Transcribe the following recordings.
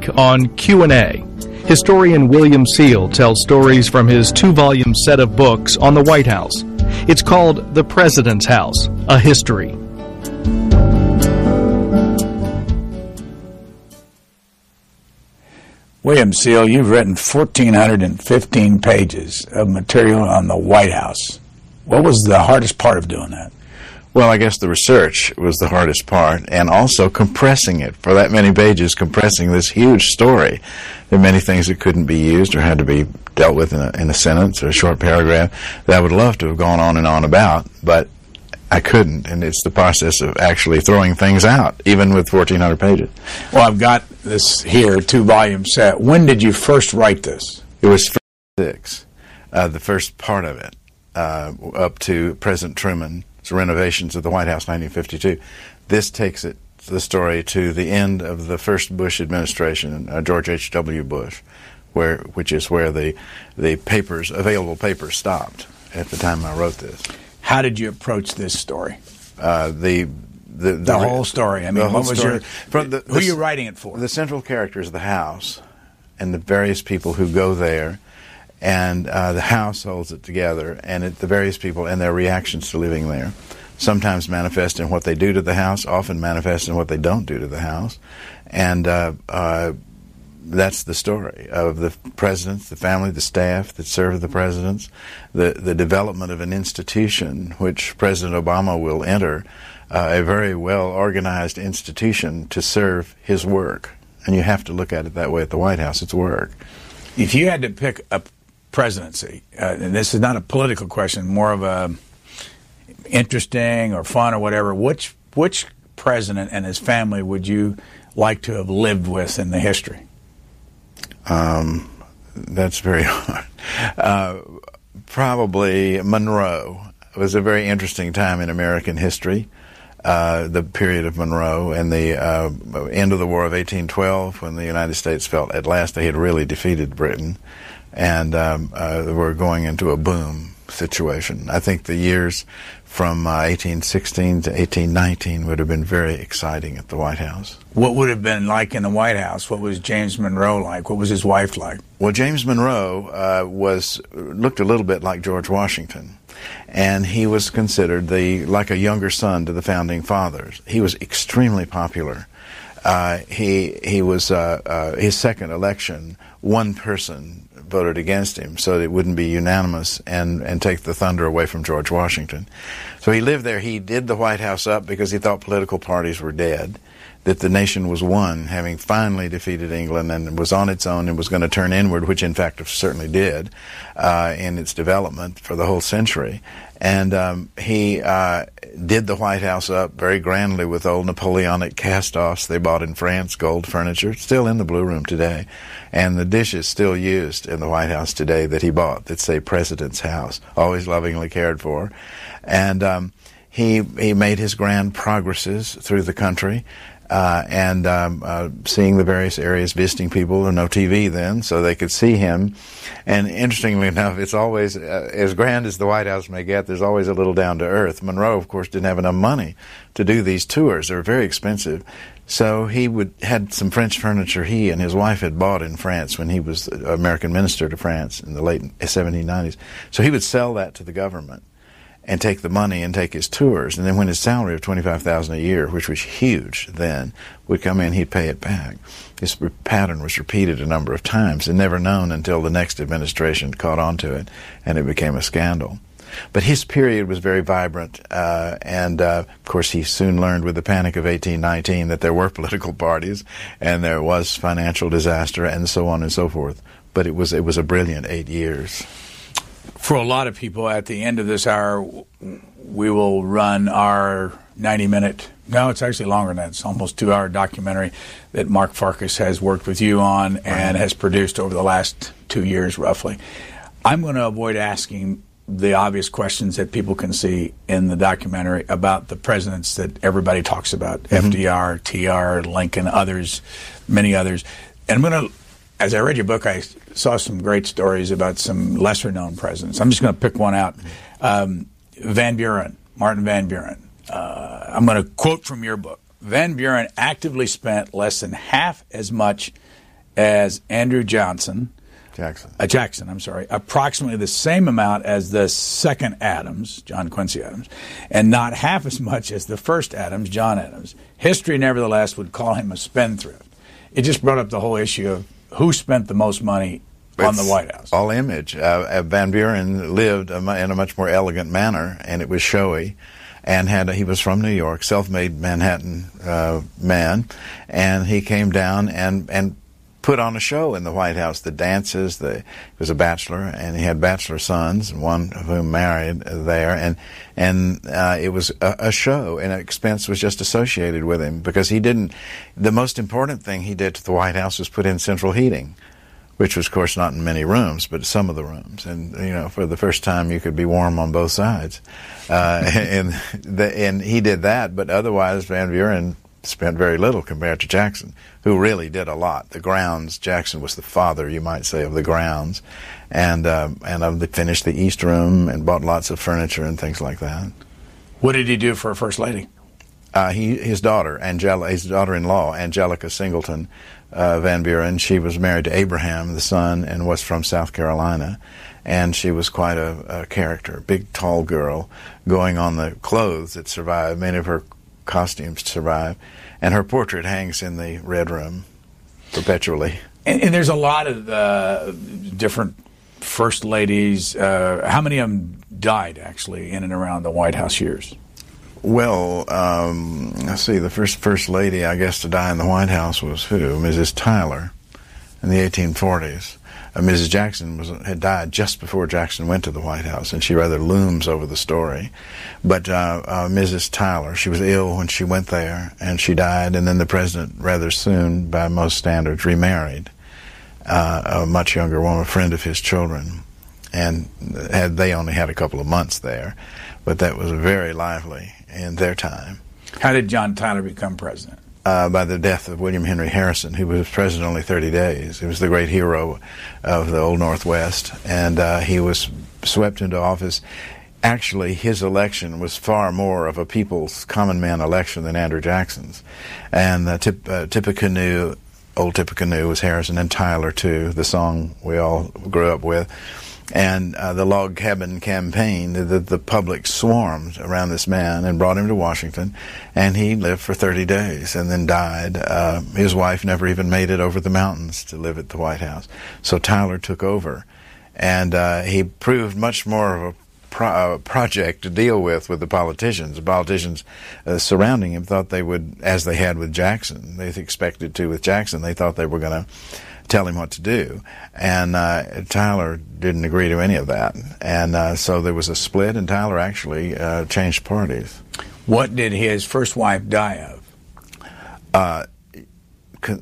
Week on Q&A, historian William Seale tells stories from his two-volume set of books on the White House. It's called The President's House: A History. William Seale, you've written 1,415 pages of material on the White House. What was the hardest part of doing that? Well, I guess the research was the hardest part, and also compressing it for that many pages, compressing this huge story. There are many things that couldn't be used or had to be dealt with in a, in a sentence or a short paragraph that I would love to have gone on and on about, but I couldn't, and it's the process of actually throwing things out, even with 1,400 pages. Well, I've got this here, two volume set. When did you first write this? It was six, uh, the first part of it, uh, up to President Truman renovations of the White House 1952. This takes it the story to the end of the first Bush administration, uh, George H. W. Bush, where which is where the the papers available papers stopped at the time I wrote this. How did you approach this story? Uh, the the, the, the, whole story. I mean, what was story. your from the, who are you writing it for? The central characters of the house and the various people who go there and uh, the house holds it together, and it, the various people and their reactions to living there. Sometimes manifest in what they do to the house, often manifest in what they don't do to the house, and uh, uh, that's the story of the presidents, the family, the staff that serve the presidents, the the development of an institution which President Obama will enter, uh, a very well organized institution to serve his work, and you have to look at it that way at the White House. It's work. If you had to pick a presidency, uh, and this is not a political question, more of a interesting or fun or whatever. Which which president and his family would you like to have lived with in the history? Um, that's very hard. Uh, probably Monroe. It was a very interesting time in American history. Uh, the period of Monroe and the uh, end of the War of 1812, when the United States felt at last they had really defeated Britain and um, uh, we're going into a boom situation. I think the years from uh, 1816 to 1819 would have been very exciting at the White House. What would have been like in the White House? What was James Monroe like? What was his wife like? Well, James Monroe uh, was looked a little bit like George Washington, and he was considered the like a younger son to the founding fathers. He was extremely popular. Uh, he he was uh, uh, his second election. One person voted against him so it wouldn't be unanimous and, and take the thunder away from George Washington. So he lived there. He did the White House up because he thought political parties were dead, that the nation was won, having finally defeated England and was on its own and was going to turn inward, which in fact certainly did uh, in its development for the whole century. And um, he uh, did the White House up very grandly with old Napoleonic cast-offs they bought in France, gold furniture, still in the Blue Room today. And the dishes still used in the White House today that he bought that say President's House, always lovingly cared for. And um, he, he made his grand progresses through the country uh, and um, uh, seeing the various areas, visiting people. There no TV then, so they could see him. And interestingly enough, it's always uh, as grand as the White House may get. There's always a little down to earth. Monroe, of course, didn't have enough money to do these tours. They were very expensive. So he would had some French furniture he and his wife had bought in France when he was American minister to France in the late 1790s. So he would sell that to the government and take the money and take his tours. And then when his salary of twenty five thousand a year, which was huge then, would come in, he'd pay it back. This pattern was repeated a number of times and never known until the next administration caught on to it, and it became a scandal. But his period was very vibrant, uh, and uh, of course he soon learned with the Panic of 1819 that there were political parties, and there was financial disaster, and so on and so forth. But it was it was a brilliant eight years for a lot of people at the end of this hour, we will run our 90 minute, no, it's actually longer than that. It's almost two hour documentary that Mark Farkas has worked with you on and has produced over the last two years, roughly. I'm going to avoid asking the obvious questions that people can see in the documentary about the presidents that everybody talks about mm-hmm. FDR, TR, Lincoln, others, many others. And I'm going to as I read your book, I saw some great stories about some lesser known presidents. I'm just going to pick one out. Um, Van Buren, Martin Van Buren. Uh, I'm going to quote from your book. Van Buren actively spent less than half as much as Andrew Johnson. Jackson. Uh, Jackson, I'm sorry, approximately the same amount as the second Adams, John Quincy Adams, and not half as much as the first Adams, John Adams. History, nevertheless, would call him a spendthrift. It just brought up the whole issue of who spent the most money on the White House. All image. Uh, uh, Van Buren lived a, in a much more elegant manner, and it was showy. And had he was from New York, self-made Manhattan uh, man, and he came down and and put on a show in the White House. The dances, the he was a bachelor, and he had bachelor sons, one of whom married there, and and uh, it was a, a show, and expense was just associated with him because he didn't. The most important thing he did to the White House was put in central heating which was, of course, not in many rooms, but some of the rooms. And you know, for the first time, you could be warm on both sides. Uh, and the, and he did that, but otherwise, Van Buren spent very little compared to Jackson, who really did a lot. The grounds, Jackson was the father, you might say, of the grounds, and um, and uh, they finished the East Room and bought lots of furniture and things like that. What did he do for a first lady? Uh, he, his daughter, Angela, his daughter-in-law, Angelica Singleton uh, Van Buren, she was married to Abraham, the son, and was from South Carolina. And she was quite a, a character, big, tall girl, going on the clothes that survived. Many of her costumes survive, and her portrait hangs in the Red Room perpetually. And, and there's a lot of uh, different first ladies. Uh, how many of them died actually in and around the White House years? Well, um, let's see. The first first lady, I guess, to die in the White House was who? Mrs. Tyler, in the 1840s. Uh, Mrs. Jackson was had died just before Jackson went to the White House, and she rather looms over the story. But uh, uh, Mrs. Tyler, she was ill when she went there, and she died. And then the president, rather soon, by most standards, remarried uh, a much younger woman, a friend of his children, and had they only had a couple of months there, but that was very lively in their time. How did John Tyler become president? Uh, by the death of William Henry Harrison, who was president only 30 days. He was the great hero of the Old Northwest, and uh, he was swept into office. Actually, his election was far more of a people's common man election than Andrew Jackson's. And uh, Tip, uh, Tippecanoe, Old Tippecanoe was Harrison, and Tyler, too, the song we all grew up with and uh, the log cabin campaign, the, the public swarmed around this man and brought him to Washington, and he lived for 30 days and then died. Uh, his wife never even made it over the mountains to live at the White House. So Tyler took over, and uh, he proved much more of a pro- uh, project to deal with with the politicians. The politicians uh, surrounding him thought they would, as they had with Jackson, they expected to with Jackson, they thought they were going to tell him what to do. And uh, Tyler didn't agree to any of that. And uh, so there was a split, and Tyler actually uh, changed parties. What did his first wife die of? Uh,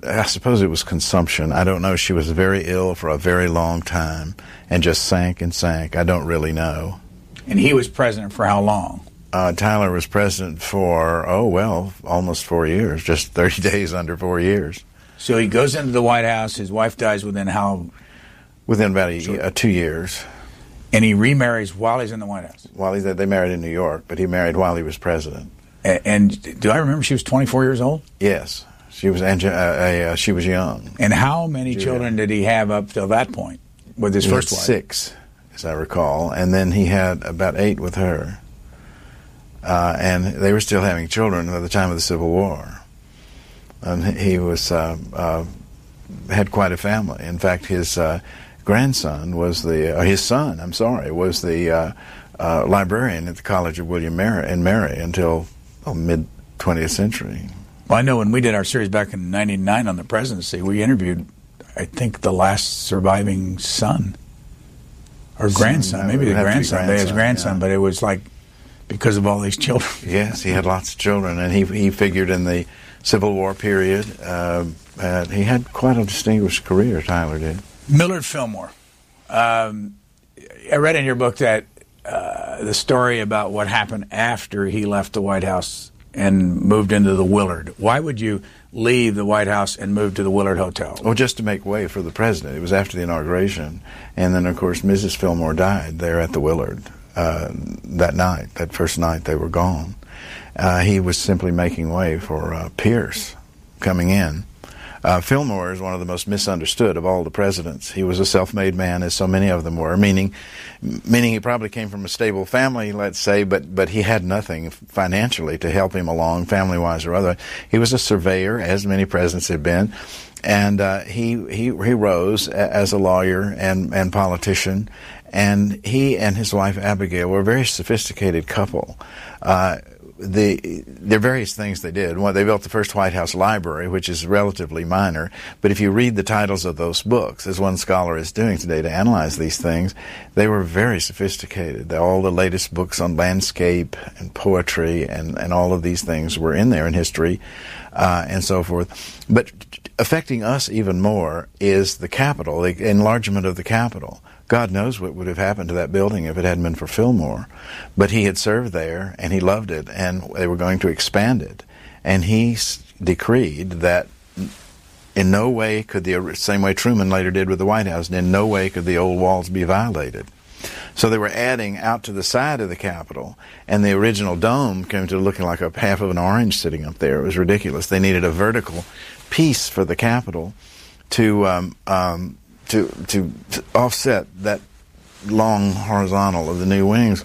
I suppose it was consumption. I don't know. She was very ill for a very long time and just sank and sank. I don't really know. And he was president for how long? Uh, Tyler was president for, oh, well, almost four years, just 30 days under four years. So he goes into the White House. His wife dies within how? Within about a, uh, two years. And he remarries while he's in the White House. While he's they married in New York, but he married while he was president. A- and do I remember she was 24 years old? Yes, she was. Ange- uh, uh, she was young. And how many children did he have up till that point with his He first wife? six, as I recall, and then he had about eight with her. Uh, and they were still having children by the time of the Civil War. And he he was uh, uh, had quite a family. In fact, his uh, grandson was the his son. I'm sorry, was the uh, uh, librarian at the College of William Mary and Mary until oh, mid 20th century. Well, I know when we did our series back in '99 on the presidency, we interviewed, I think, the last surviving son or Son, grandson, maybe the have to be grandson, they his grandson, grandson, yeah. but it was like because of all these children. Yes, he had lots of children, and he he figured in the Civil War period. Uh, uh, he had quite a distinguished career. Tyler did. Millard Fillmore. Um, I read in your book that uh, the story about what happened after he left the White House and moved into the Willard. Why would you leave the White House and move to the Willard Hotel? Well, just to make way for the president. It was after the inauguration, and then of course Mrs. Fillmore died there at the Willard uh, that night. That first night they were gone, Uh, he was simply making way for uh, Pierce coming in. Uh, Fillmore is one of the most misunderstood of all the presidents. He was a self-made man, as so many of them were, meaning, meaning he probably came from a stable family, let's say, but but he had nothing financially to help him along, family-wise or other. He was a surveyor, as many presidents have been, and uh, he he he rose as a lawyer and and politician, and he and his wife Abigail were a very sophisticated couple. Uh, the there are various things they did. One, they built the first White House library, which is relatively minor. But if you read the titles of those books, as one scholar is doing today to analyze these things, they were very sophisticated. All the latest books on landscape and poetry and, and all of these things were in there in history uh, and so forth. But affecting us even more is the Capitol, the enlargement of the Capitol. God knows what would have happened to that building if it hadn't been for Fillmore. But he had served there and he loved it and they were going to expand it. And he s- decreed that in no way could the same way Truman later did with the White House, in no way could the old walls be violated. So they were adding out to the side of the Capitol, and the original dome came to looking like a half of an orange sitting up there. It was ridiculous. They needed a vertical piece for the Capitol to um, um, to, to, offset that long horizontal of the new wings.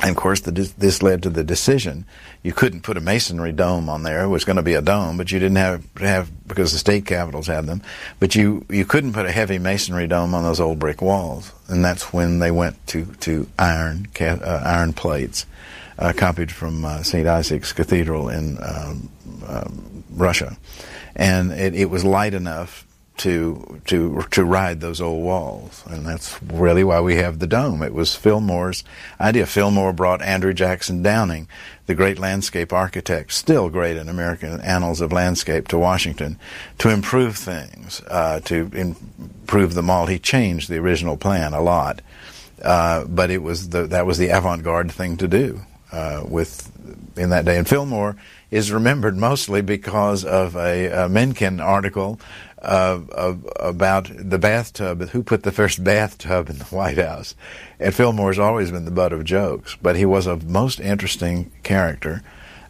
And of course, the, this led to the decision. You couldn't put a masonry dome on there. It was going to be a dome, but you didn't have to have because the state capitals had them. But you you couldn't put a heavy masonry dome on those old brick walls, and that's when they went to to iron uh, iron plates, uh, copied from uh, St. Isaac's Cathedral in um, um, Russia, and it, it was light enough to to to ride those old walls, and that's really why we have the dome. It was Fillmore's idea. Fillmore brought Andrew Jackson Downing, the great landscape architect, still great in American annals of landscape, to Washington to improve things, uh, to improve the mall. He changed the original plan a lot, uh, but it was the, that was the avant-garde thing to do uh, with in that day. And Fillmore is remembered mostly because of a, a Mencken article uh, about the bathtub, who put the first bathtub in the White House. And Fillmore's always been the butt of jokes, but he was a most interesting character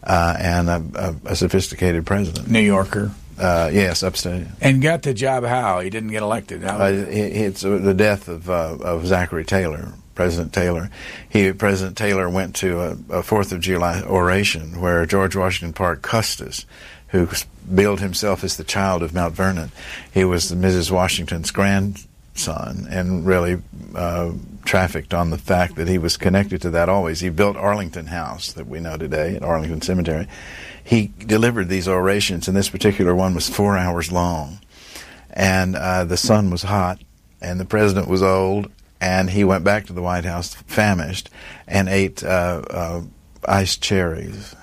uh, and a, a, a, sophisticated president. New Yorker. Uh, yes, upstate. And got the job how? He didn't get elected. Uh, it's uh, the death of, uh, of Zachary Taylor, President Taylor. He, President Taylor went to a Fourth of July oration where George Washington Park Custis who billed himself as the child of Mount Vernon. He was Mrs. Washington's grandson and really uh, trafficked on the fact that he was connected to that always. He built Arlington House that we know today at Arlington Cemetery. He delivered these orations, and this particular one was four hours long. And uh, the sun was hot, and the president was old, and he went back to the White House famished and ate uh, uh iced cherries.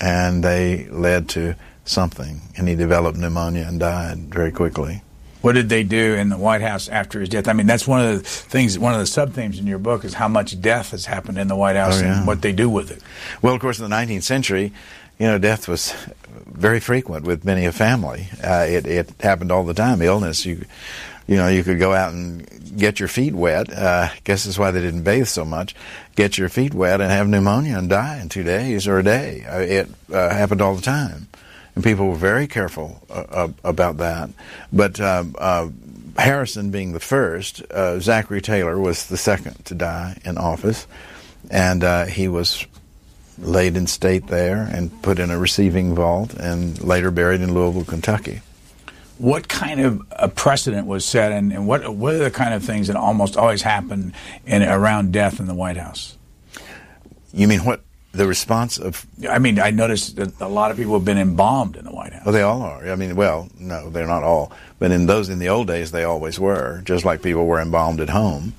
And they led to something, and he developed pneumonia and died very quickly. What did they do in the White House after his death? I mean, that's one of the things, one of the sub themes in your book is how much death has happened in the White House oh, yeah. and what they do with it. Well, of course, in the 19th century, you know, death was very frequent with many a family. Uh, it, it happened all the time. Illness, you, you know, you could go out and get your feet wet. Uh, guess that's why they didn't bathe so much. Get your feet wet and have pneumonia and die in two days or a day. Uh, it uh, happened all the time and people were very careful uh, uh, about that. But uh, uh Harrison being the first, uh, Zachary Taylor was the second to die in office, and uh, he was laid in state there and put in a receiving vault, and later buried in Louisville, Kentucky. What kind of a precedent was set, and, and what what are the kind of things that almost always happen in around death in the White House? You mean what the response of I mean, I noticed that a lot of people have been embalmed in the White House. Well, they all are. I mean, well, no, they're not all, but in those in the old days, they always were, just like people were embalmed at home.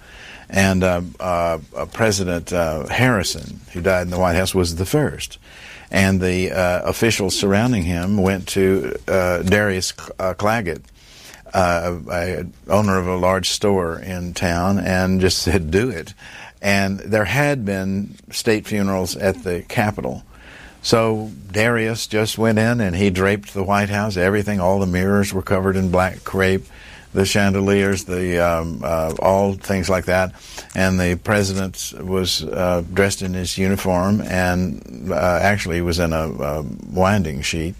And uh, uh, President uh, Harrison, who died in the White House, was the first. And the uh, officials surrounding him went to uh, Darius uh, Clagett, a owner of a large store in town, and just said, "Do it." And there had been state funerals at the Capitol. So Darius just went in and he draped the White House, everything, all the mirrors were covered in black crepe. the chandeliers, the um, uh, all things like that. And the president was uh, dressed in his uniform and uh, actually was in a, a, winding sheet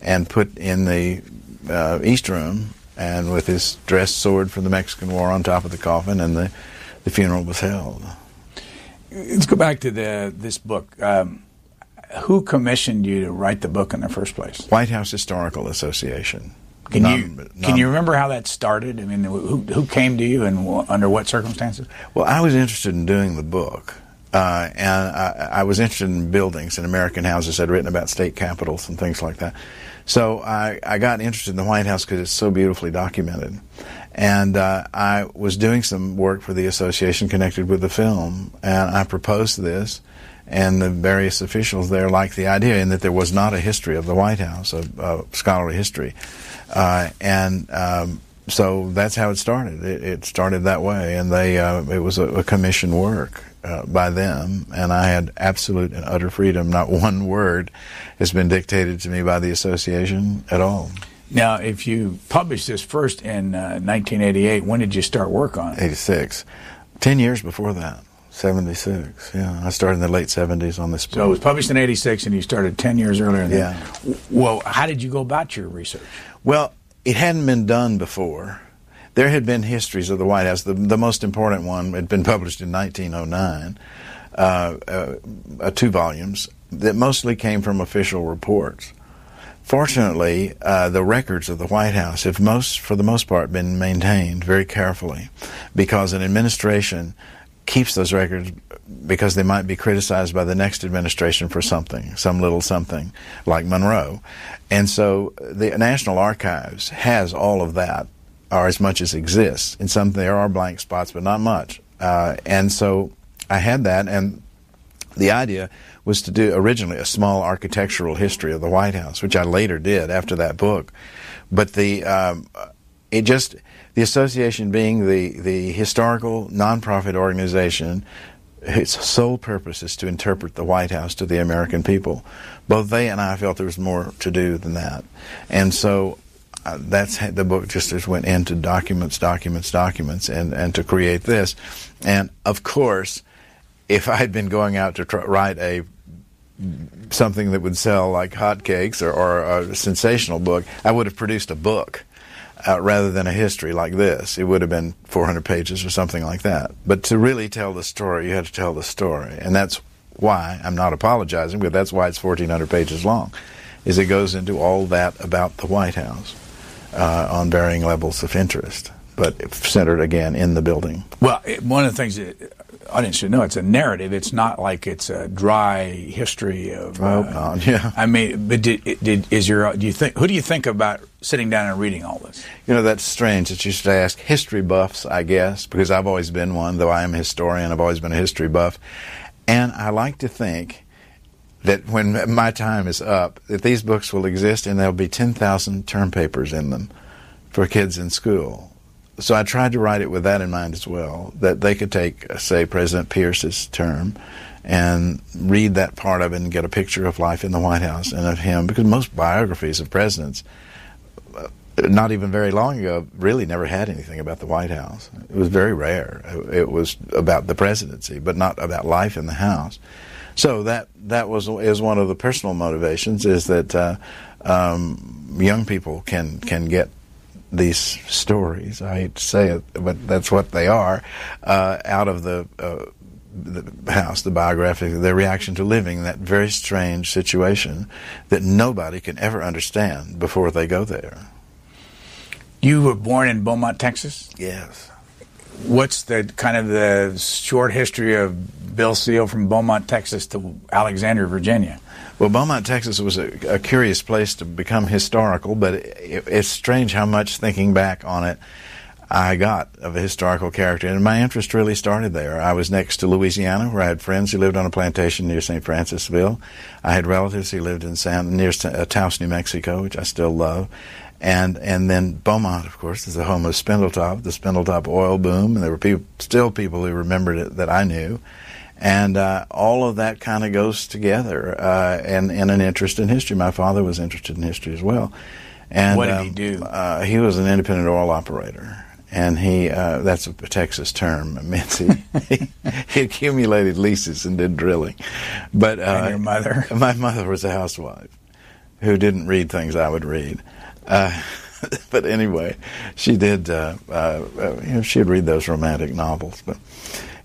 and put in the uh, east room and with his dress sword from the Mexican War on top of the coffin, and the, the funeral was held. Let's go back to the this book. Um, who commissioned you to write the book in the first place? White House Historical Association. Can non, you non, can you remember how that started? I mean, who who came to you and under what circumstances? Well, I was interested in doing the book, uh, and I, I, was interested in buildings and American houses. I'd written about state capitals and things like that. So I, I got interested in the White House because it's so beautifully documented. And uh, I was doing some work for the association connected with the film, and I proposed this and the various officials there liked the idea in that there was not a history of the White House, a, a scholarly history. Uh, and um, so that's how it started. It, it, started that way, and they uh, it was a, a commission work uh, by them, and I had absolute and utter freedom. Not one word has been dictated to me by the association at all. Now, if you published this first in 1988, uh, when did you start work on it? 86. Ten years before that. 76, yeah. I started in the late 70s on this book. So it was published in 86 and you started 10 years earlier. yeah. Well, how did you go about your research? Well, it hadn't been done before. There had been histories of the White House. The, the most important one had been published in 1909, uh, uh, uh, two volumes that mostly came from official reports. Fortunately, uh, the records of the White House have most, for the most part, been maintained very carefully because an administration keeps those records because they might be criticized by the next administration for something, some little something, like Monroe. And so the National Archives has all of that, or as much as exists. In some, there are blank spots, but not much. Uh, and so I had that, and the idea was to do originally a small architectural history of the White House, which I later did after that book. But the um, it just the association being the, the historical nonprofit organization, its sole purpose is to interpret the White House to the American people. Both they and I felt there was more to do than that. And so uh, that's the book just, just went into documents, documents, documents, and, and to create this. And of course, if I had been going out to try, write a something that would sell like hotcakes or, or a sensational book, I would have produced a book uh, rather than a history like this. It would have been 400 pages or something like that. But to really tell the story, you had to tell the story. And that's why I'm not apologizing, but that's why it's 1,400 pages long, is it goes into all that about the White House uh, on varying levels of interest, but centered again in the building. Well, one of the things that audience should know it's a narrative. It's not like it's a dry history of. I hope uh, not. Yeah. I mean, but did, did is your do you think who do you think about sitting down and reading all this? You know, that's strange that you should ask history buffs. I guess because I've always been one, though I am a historian. I've always been a history buff, and I like to think that when my time is up, that these books will exist and there'll be ten thousand term papers in them for kids in school so I tried to write it with that in mind as well, that they could take, say, President Pierce's term and read that part of it and get a picture of life in the White House and of him, because most biographies of presidents, uh, not even very long ago, really never had anything about the White House. It was very rare. It was about the presidency, but not about life in the House. So that that was is one of the personal motivations is that uh, um, young people can can get these stories. I hate to say it, but that's what they are. Uh, out of the, uh, the house, the biographic, their reaction to living that very strange situation that nobody can ever understand before they go there. You were born in Beaumont, Texas. Yes. What's the kind of the short history of Bill Seale from Beaumont, Texas to Alexandria, Virginia? Well, Beaumont, Texas was a, a curious place to become historical, but it, it's strange how much thinking back on it I got of a historical character. And my interest really started there. I was next to Louisiana, where I had friends who lived on a plantation near St. Francisville. I had relatives who lived in San, near uh, Taos, New Mexico, which I still love. And and then Beaumont, of course, is the home of Spindletop, the Spindletop oil boom. And there were people, still people who remembered it that I knew and uh, all of that kind of goes together uh, and, and an interest in history. My father was interested in history as well. And What did he um, do? Uh, he was an independent oil operator, and he uh, that's a Texas term. It means he, he, he accumulated leases and did drilling. But uh, And your mother? My mother was a housewife who didn't read things I would read. Uh, but anyway, she did. Uh, uh, uh, you know, she'd read those romantic novels. But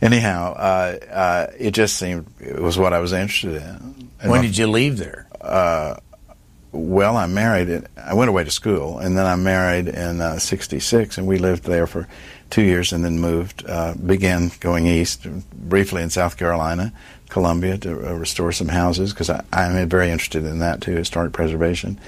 anyhow, uh, uh, it just seemed it was what I was interested in. And When did you leave there? well, I married. It, I went away to school, and then I married in uh, '66, and we lived there for two years, and then moved. Uh, began going east briefly in South Carolina, Columbia, to uh, restore some houses because I'm very interested in that too, historic preservation.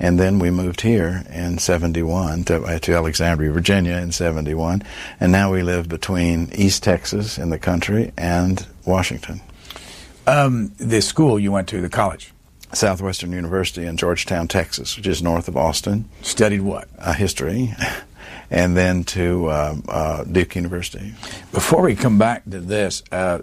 And then we moved here in '71 to, uh, to Alexandria, Virginia, in '71, and now we live between East Texas in the country and Washington. Um, the school you went to, the college, Southwestern University in Georgetown, Texas, which is north of Austin. studied what? uh, history, and then to uh, uh, Duke University. Before we come back to this, uh,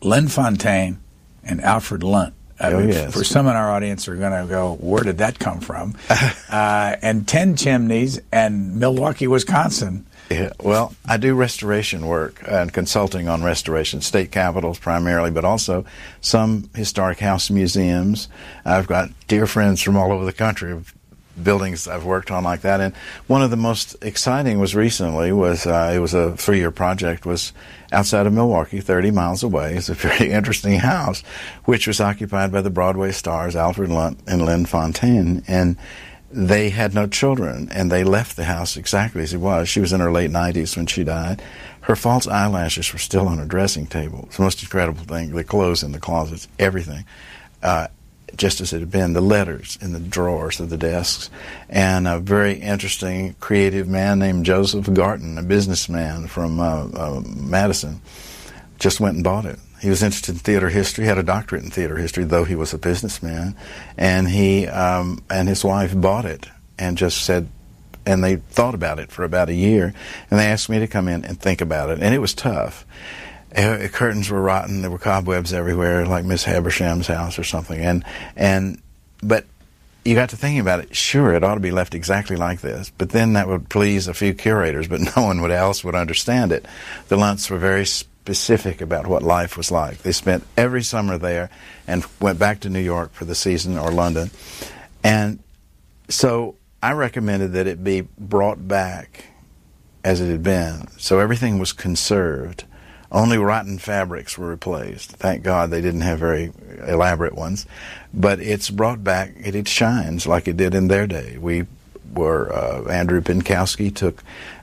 Lynn Fontanne and Alfred Lunt. I Oh, mean, yes. For some in our audience are going to go, where did that come from? uh, and Ten Chimneys and Milwaukee, Wisconsin. Yeah, well, I do restoration work and consulting on restoration, state capitals primarily, but also some historic house museums. I've got dear friends from all over the country of buildings I've worked on like that. And one of the most exciting was recently was uh, it was a three year project was outside of Milwaukee, 30 miles away. It's a very interesting house, which was occupied by the Broadway stars Alfred Lunt and Lynn Fontanne. And they had no children, and they left the house exactly as it was. She was in her late 90s when she died. Her false eyelashes were still on her dressing table. It's the most incredible thing. The clothes in the closets, everything. Uh, just as it had been, the letters in the drawers of the desks, and a very interesting, creative man named Joseph Garton, a businessman from uh, uh, Madison, just went and bought it. He was interested in theater history, had a doctorate in theater history, though he was a businessman, and he um, and his wife bought it and just said, and they thought about it for about a year, and they asked me to come in and think about it, and it was tough. Uh, curtains were rotten. There were cobwebs everywhere, like Miss Habersham's house or something. And and but you got to thinking about it. Sure, it ought to be left exactly like this, but then that would please a few curators, but no one would else would understand it. The Lunts were very specific about what life was like. They spent every summer there and went back to New York for the season or London, and so I recommended that it be brought back as it had been. So everything was conserved. Only rotten fabrics were replaced. Thank God they didn't have very elaborate ones. But it's brought back, it, it shines like it did in their day. We were, uh, Andrew Pinkowski took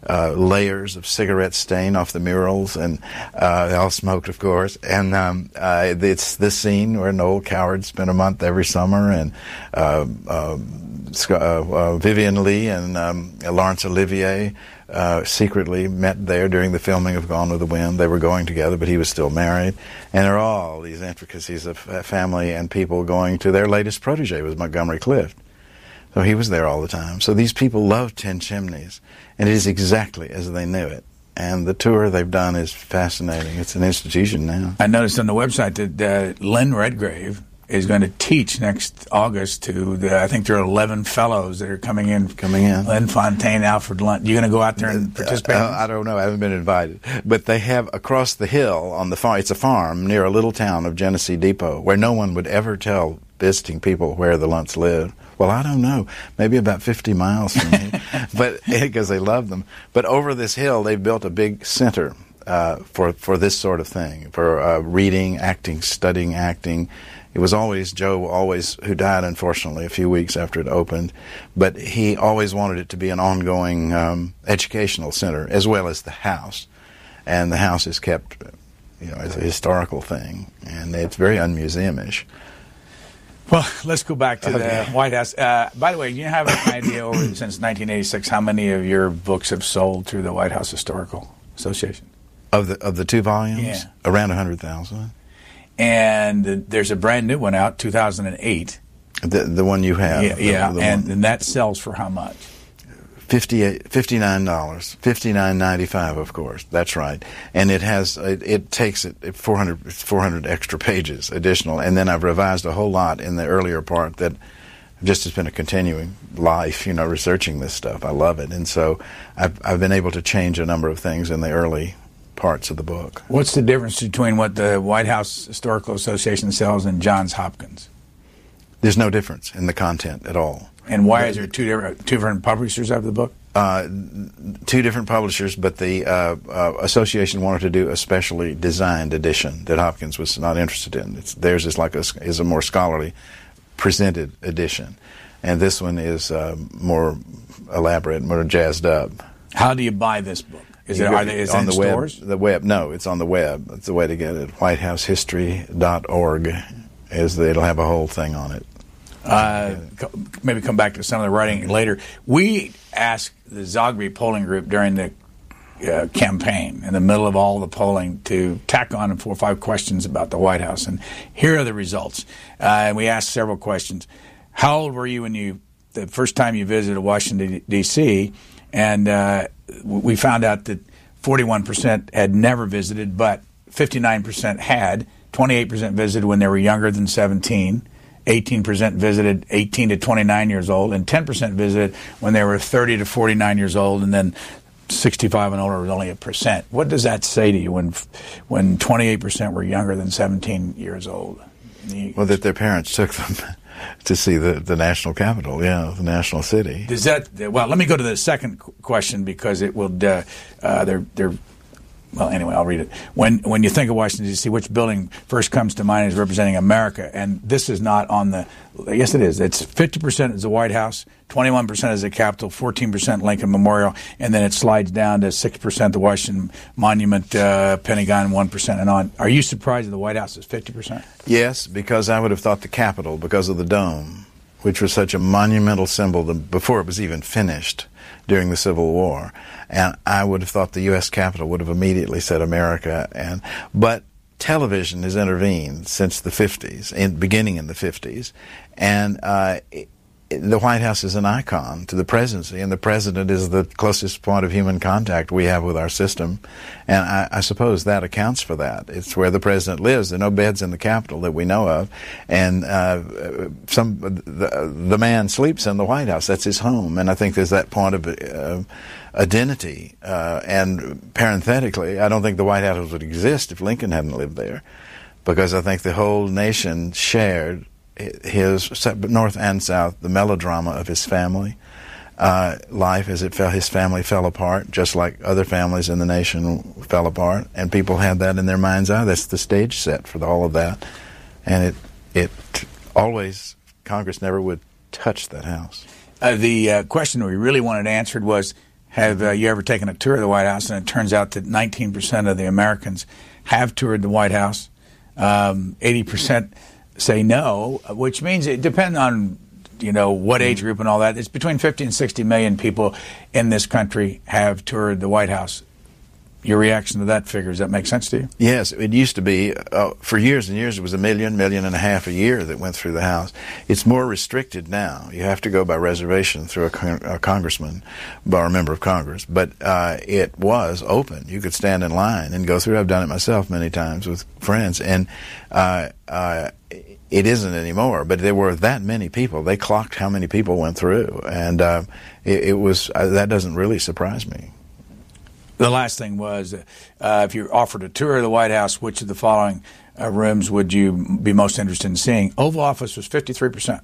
uh, layers of cigarette stain off the murals, and uh, they all smoked, of course. And um, uh, it's this scene where Noel Coward spent a month every summer, and uh, um, uh, uh, Vivien Leigh and um, Laurence Olivier uh, secretly met there during the filming of Gone with the Wind. They were going together, but he was still married. And there are all these intricacies of family and people going to their latest protege was Montgomery Clift. So he was there all the time. So these people love Ten Chimneys, and it is exactly as they knew it. And the tour they've done is fascinating. It's an institution now. I noticed on the website that uh, Lynn Redgrave is going to teach next August to the, I think there are 11 fellows that are coming in. Coming in. Lynn Fontanne, Alfred Lunt. You're going to go out there and participate? Uh, I don't know. I haven't been invited. But they have across the hill on the farm. It's a farm near a little town of Genesee Depot where no one would ever tell visiting people where the Lunts live. Well, I don't know. Maybe about 50 miles from me, but because they love them. But over this hill, they've built a big center uh, for for this sort of thing, for uh, reading, acting, studying acting. It was always Joe, always who died unfortunately a few weeks after it opened, but he always wanted it to be an ongoing um, educational center as well as the house, and the house is kept, you know, as a historical thing, and it's very unmuseumish. Well, let's go back to Okay. the White House. Uh, by the way, do you have an idea over since 1986 how many of your books have sold through the White House Historical Association? Of the of the two volumes, Yeah. around hundred thousand. And there's a brand new one out, 2008. The the one you have, yeah, the- yeah. the and, and that sells for how much? Fifty-eight, fifty-nine dollars, fifty-nine ninety-five. Of course, that's right. And it has it, it takes it 400, 400 extra pages additional, and then I've revised a whole lot in the earlier part that just has been a continuing life, you know, researching this stuff. I love it, and so I've I've been able to change a number of things in the early parts of the book. What's the difference between what the White House Historical Association sells and Johns Hopkins? There's no difference in the content at all. And why is there two different two different publishers of the book? Uh, two different publishers, but the uh, uh, association wanted to do a specially designed edition that Hopkins was not interested in. It's, theirs is like a, is a more scholarly presented edition, and this one is uh, more elaborate, more jazzed up. How do you buy this book? Is it, are they, is on the stores? web? The web? No, it's on the web. It's the way to get it. WhiteHouseHistory.org is the, it'll have a whole thing on it. Uh, maybe come back to some of the writing later. We asked the Zogby polling group during the uh, campaign, in the middle of all the polling, to tack on four or five questions about the White House. And here are the results. Uh, and we asked several questions. How old were you when you, the first time you visited Washington, D.C.? And uh, we found out that 41% had never visited, but 59% had. 28% visited when they were younger than 17. 18% visited 18 to 29 years old, and 10% visited when they were 30 to 49 years old, and then 65 and older was only a percent. What does that say to you when when 28% were younger than 17 years old? Well, that their parents took them to see the, the national capital, yeah, the national city. Does that? Well, let me go to the second question because it will. Uh, uh, they're they're well, anyway, I'll read it. When when you think of Washington D.C., which building first comes to mind as representing America? And this is not on the. Yes, it is. It's fifty percent is the White House, twenty one percent is the Capitol, fourteen percent Lincoln Memorial, and then it slides down to six percent the Washington Monument, uh, Pentagon, one percent, and on. Are you surprised that the White House is fifty percent? Yes, because I would have thought the Capitol, because of the dome, which was such a monumental symbol before it was even finished during the Civil War, and I would have thought the U.S. Capitol would have immediately said America. And but television has intervened since the 50s, in beginning in the 50s, and uh, the White House is an icon to the presidency, and the president is the closest point of human contact we have with our system. And I, I, suppose that accounts for that. It's where the president lives. There are no beds in the Capitol that we know of, and uh, some the, the, man sleeps in the White House. That's his home, and I think there's that point of. Uh, identity. Uh, and parenthetically, I don't think the White House would exist if Lincoln hadn't lived there, because I think the whole nation shared his north and south the melodrama of his family uh, life as it fell his family fell apart just like other families in the nation fell apart and people had that in their mind's eye that's the stage set for all of that and it it always congress never would touch that house uh, the uh, question we really wanted answered was have uh, you ever taken a tour of the white house and it turns out that 19% of the americans have toured the white house um, 80% say no, which means it depends on you know what age group and all that. It's between 50 and 60 million people in this country have toured the White House. Your reaction to that figure, does that make sense to you? Yes, it used to be, uh, for years and years, it was a million, million and a half a year that went through the House. It's more restricted now. You have to go by reservation through a, con- a congressman or a member of Congress. But uh, it was open. You could stand in line and go through. I've done it myself many times with friends. And uh, uh it isn't anymore. But there were that many people. They clocked how many people went through, and uh, it, it, was uh, that doesn't really surprise me. The last thing was, uh, if you're offered a tour of the White House, which of the following uh, rooms would you be most interested in seeing? Oval Office was 53 percent.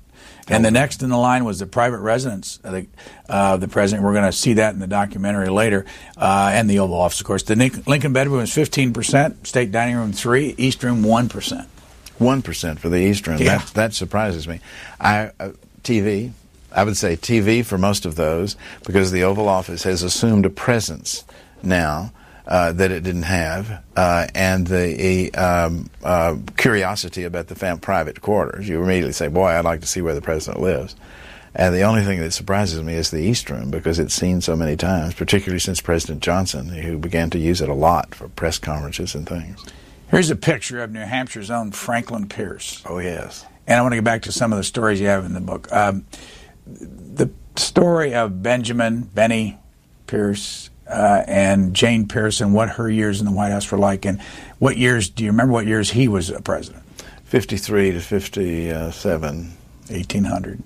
And the next in the line was the private residence of the, uh, the president. We're going to see that in the documentary later, uh, and the Oval Office, of course. The Lincoln bedroom was 15 percent, State dining room three, East room one percent. One percent for the East Room. Yeah. That that surprises me. I uh, TV. I would say TV for most of those because the Oval Office has assumed a presence now uh, that it didn't have, uh, and the um, uh, curiosity about the fam- private quarters. You immediately say, "Boy, I'd like to see where the president lives." And the only thing that surprises me is the East Room because it's seen so many times, particularly since President Johnson, who began to use it a lot for press conferences and things. Here's a picture of New Hampshire's own Franklin Pierce. Oh, yes. And I want to get back to some of the stories you have in the book. Um, the story of Benjamin, Benny Pierce, uh, and Jane Pearson, what her years in the White House were like, and what years, do you remember what years he was a president? 53 to 57. 1800.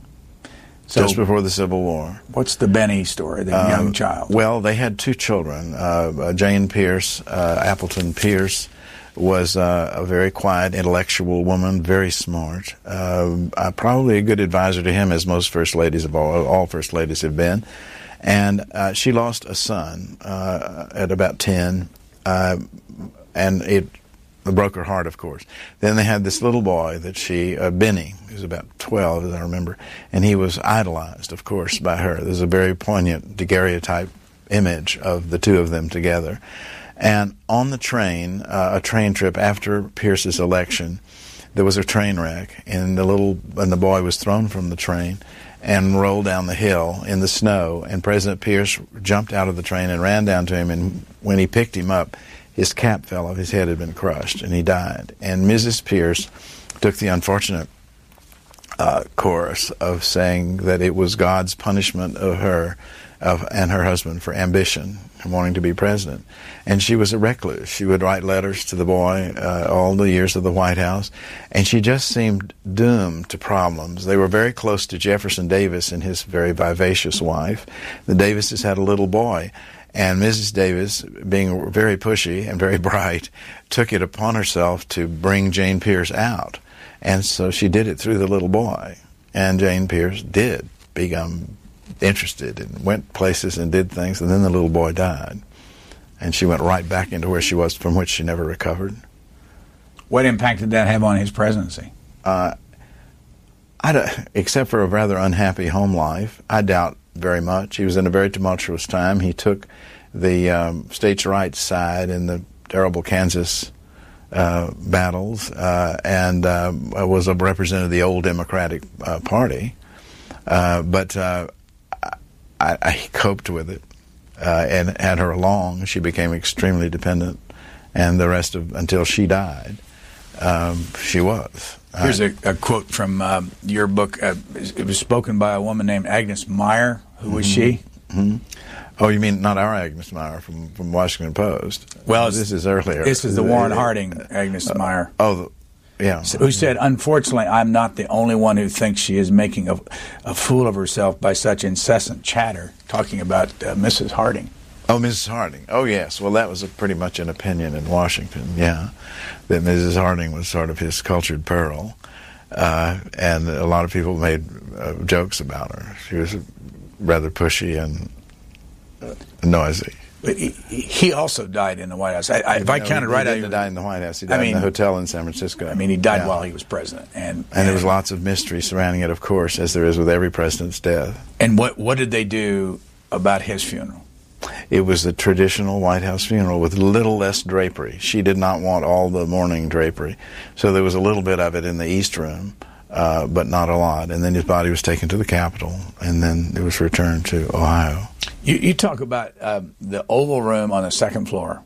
So- just before the Civil War. What's the Benny story, the young child? Well, they had two children. Uh, uh, Jane Pierce, uh, Appleton Pierce, was uh, a very quiet, intellectual woman, very smart. Uh, uh, probably a good advisor to him, as most first ladies of all, all first ladies have been. And uh, she lost a son uh, at about ten, uh, and it broke her heart, of course. Then they had this little boy that she, uh, Benny, was about 12, as I remember, and he was idolized, of course, by her. There's a very poignant daguerreotype image of the two of them together. And on the train, uh, a train trip after Pierce's election, there was a train wreck, and the little and the boy was thrown from the train and rolled down the hill in the snow. And President Pierce jumped out of the train and ran down to him. And when he picked him up, his cap fell off. His head had been crushed, and he died. And Mrs. Pierce took the unfortunate uh, chorus of saying that it was God's punishment of her of, and her husband for ambition and wanting to be president. And she was a recluse. She would write letters to the boy uh, all the years of the White House, and she just seemed doomed to problems. They were very close to Jefferson Davis and his very vivacious wife. The Davises had a little boy. And Mrs. Davis, being very pushy and very bright, took it upon herself to bring Jane Pierce out. And so she did it through the little boy. And Jane Pierce did become interested and went places and did things. And then the little boy died. And she went right back into where she was, from which she never recovered. what impact did that have on his presidency? I don't, except for a rather unhappy home life, I doubt very much. He was in a very tumultuous time. He took the um, states' rights side in the terrible Kansas uh, battles uh, and um, was a representative of the old Democratic uh, Party. Uh, but uh, I, I coped with it uh, and had her along. She became extremely dependent, and the rest of until she died, um, she was. Here's a, a quote from um, your book. Uh, it was spoken by a woman named Agnes Meyer. Who was she? Oh, you mean not our Agnes Meyer from, from Washington Post? Well, this is earlier. This is the Warren Harding Agnes Meyer. Oh, the, yeah. who said, Unfortunately, I'm not the only one who thinks she is making a, a fool of herself by such incessant chatter, talking about uh, Mrs. Harding. Oh, Mrs. Harding. Oh, yes. Well, that was a, pretty much an opinion in Washington. Yeah, that Mrs. Harding was sort of his cultured pearl, uh, and a lot of people made uh, jokes about her. She was rather pushy and uh, noisy. But he, he also died in the White House. I, I, if I counted he, right, he I, didn't die in the White House. He I died in mean- the hotel in San Francisco. I mean, he died Yeah. while he was president. And, And there was lots of mystery surrounding it, of course, as there is with every president's death. And what, what did they do about his funeral? It was the traditional White House funeral with little less drapery. She did not want all the mourning drapery. So there was a little bit of it in the East Room, uh, but not a lot. And then his body was taken to the Capitol, and then it was returned to Ohio. You, you talk about um, the Oval Room on the second floor,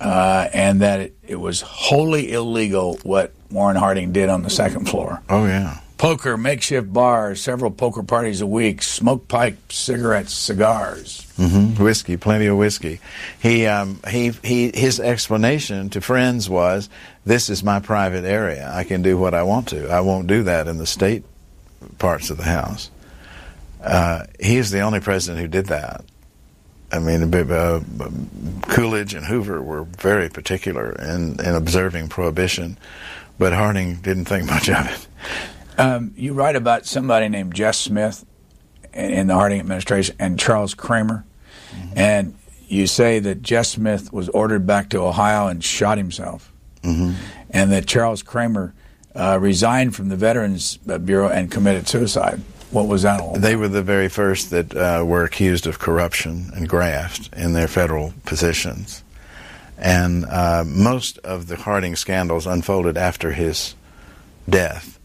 uh, and that it, it was wholly illegal what Warren Harding did on the second floor. Oh, yeah. Poker, makeshift bars, several poker parties a week, smoke pipes, cigarettes, cigars. hmm Whiskey, plenty of whiskey. He, um, he, he, his explanation to friends was, "This is my private area. I can do what I want to. I won't do that in the state parts of the house." Uh, he is the only president who did that. I mean, uh, Coolidge and Hoover were very particular in, in observing prohibition, but Harding didn't think much of it. Um, you write about somebody named Jess Smith in, in the Harding administration and Charles Cramer, and you say that Jess Smith was ordered back to Ohio and shot himself, hmm and that Charles Cramer uh, resigned from the Veterans Bureau and committed suicide. What was that all? They were the very first that uh, were accused of corruption and graft in their federal positions. And uh, most of the Harding scandals unfolded after his death,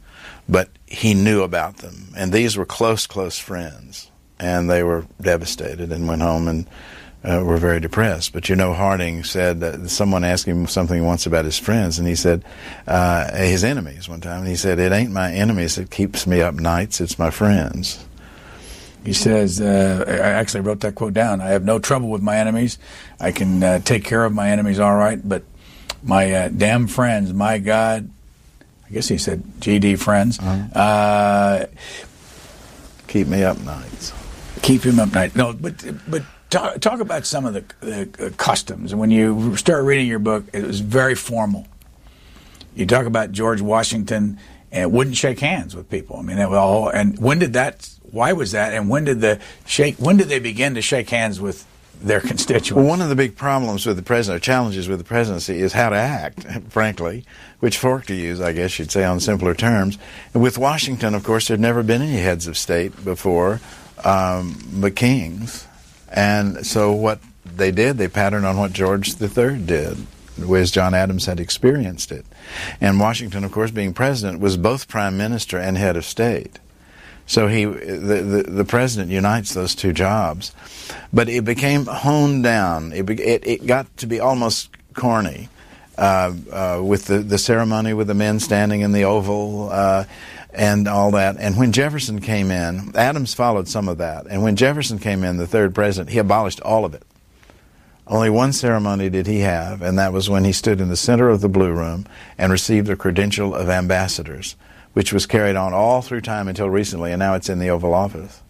but he knew about them. And these were close, close friends. And they were devastated and went home and uh, were very depressed. But you know, Harding said that someone asked him something once about his friends, and he said, uh, his enemies one time, and he said, It ain't my enemies that keeps me up nights, it's my friends. He says, uh, I actually wrote that quote down. I have no trouble with my enemies. I can uh, take care of my enemies all right, but my uh, damn friends, my God, I guess he said GD friends. Uh, keep me up nights. Keep him up night. No, but but talk, talk about some of the, the customs. When you start reading your book, it was very formal. You talk about George Washington and wouldn't shake hands with people. I mean, was all. And when did that? Why was that? And when did the shake? When did they begin to shake hands with their constituents? Well, one of the big problems with the president, or challenges with the presidency, is how to act. Frankly, which fork to use, I guess you'd say, on simpler terms. With Washington, of course, there'd never been any heads of state before, um, but kings. And so what they did, they patterned on what George III did, whereas John Adams had experienced it. And Washington, of course, being president, was both prime minister and head of state. So he, the, the, the president unites those two jobs, but it became honed down. It, it, it got to be almost corny uh, uh, with the, the ceremony with the men standing in the oval. Uh, and all that. And when Jefferson came in, Adams followed some of that. And when Jefferson came in, the third president, he abolished all of it. Only one ceremony did he have, and that was when he stood in the center of the Blue Room and received the credential of ambassadors, which was carried on all through time until recently, and now it's in the Oval Office.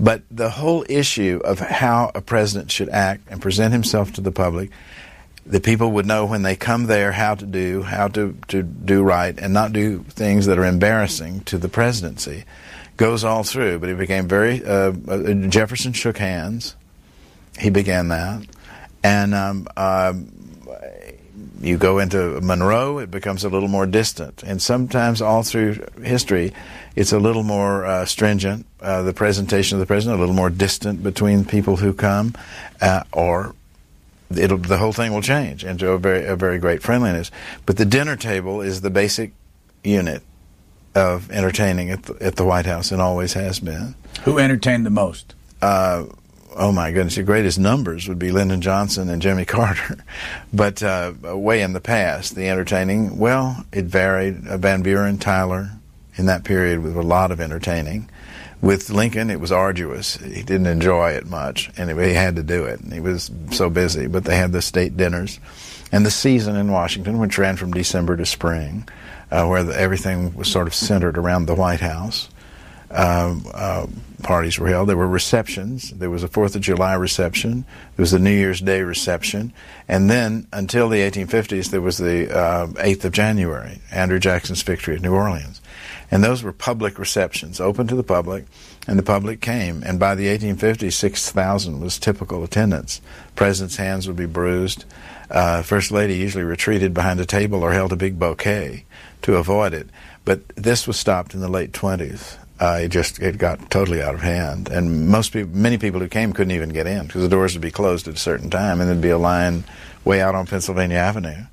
But the whole issue of how a president should act and present himself to the public the people would know when they come there how to do how to, to do right and not do things that are embarrassing to the presidency. Goes all through but it became very uh, uh, jefferson shook hands. He began that. And um, uh, you go into monroe it becomes a little more distant. And sometimes all through history it's a little more uh, stringent. Uh, the presentation of the president a little more distant between people who come uh, or it'll the whole thing will change into a very a very great friendliness. But the dinner table is the basic unit of entertaining at the, at the White House and always has been. Who entertained the most? Uh, oh my goodness, the greatest numbers would be Lyndon Johnson and Jimmy Carter. but uh, way in the past, the entertaining, well, it varied. Uh, Van Buren, Tyler, in that period, with a lot of entertaining. With Lincoln, it was arduous. He didn't enjoy it much, and he had to do it. He was so busy. But they had the state dinners, and the season in Washington, which ran from December to spring, uh, where the, everything was sort of centered around the White House. Uh, uh, parties were held. There were receptions. There was a Fourth of July reception. There was a New Year's Day reception, and then until the 1850s, there was the uh, 8th of January, Andrew Jackson's victory at New Orleans. And those were public receptions, open to the public, and the public came. And by the 1850s, 6,000 was typical attendance. President's hands would be bruised. Uh, First Lady usually retreated behind a table or held a big bouquet to avoid it. But this was stopped in the late 20s. Uh, it just it got totally out of hand, and most people, many people who came couldn't even get in because the doors would be closed at a certain time, and there'd be a line way out on Pennsylvania Avenue.